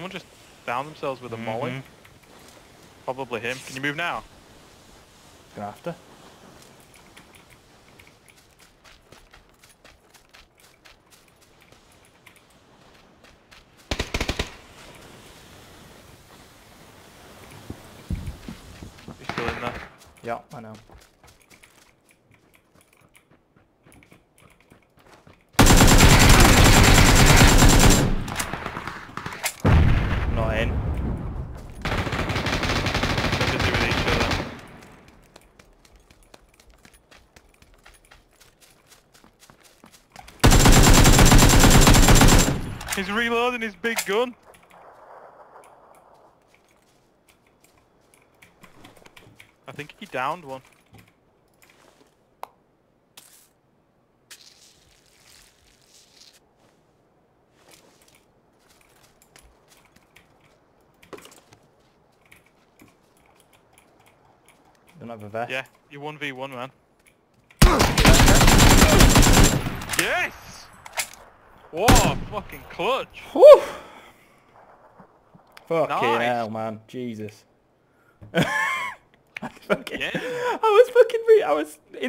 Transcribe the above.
someone just downed themselves with a molly? Mhm. Probably him. Can you move now? Gonna have to. He's still in there. Yeah, I know. He's reloading his big gun. I think he downed one. Don't have a vest. Yeah, you 1v1, man. Yes! Whoa, fucking clutch. Whew! Fucking Nice. hell, man. Jesus. I fucking, Yeah. I was fucking re- I was in